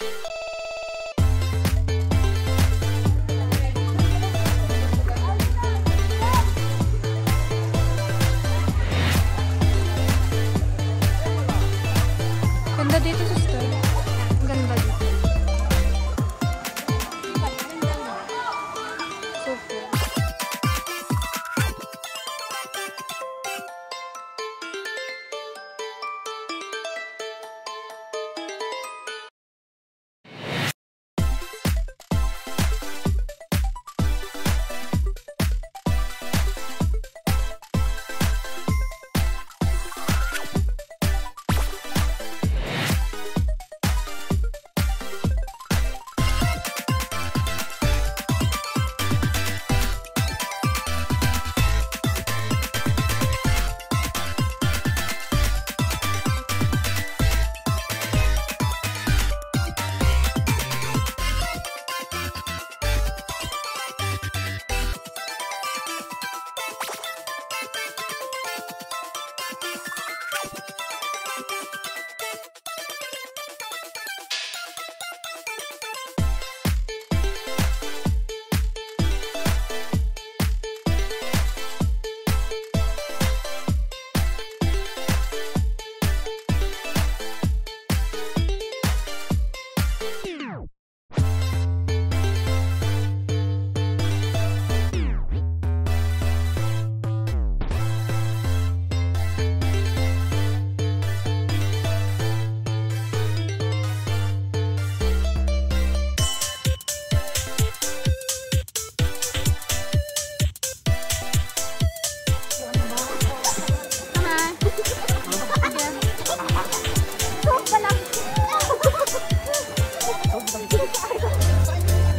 you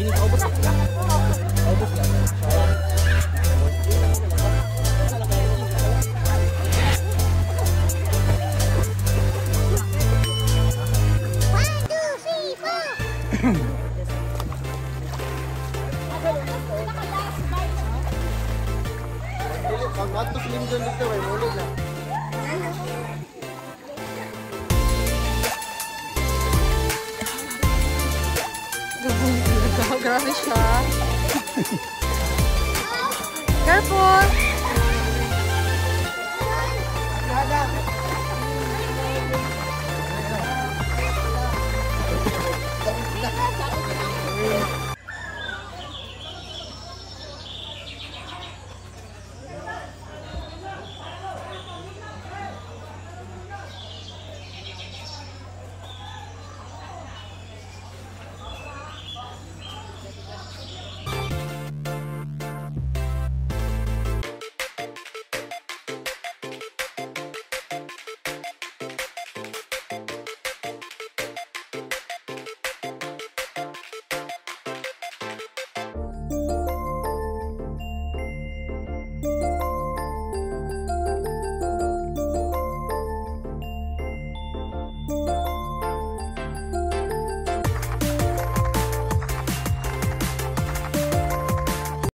니는 어버스야? 어버스야. Matus limjan dito, may mulo na. Grabe siya. Careful!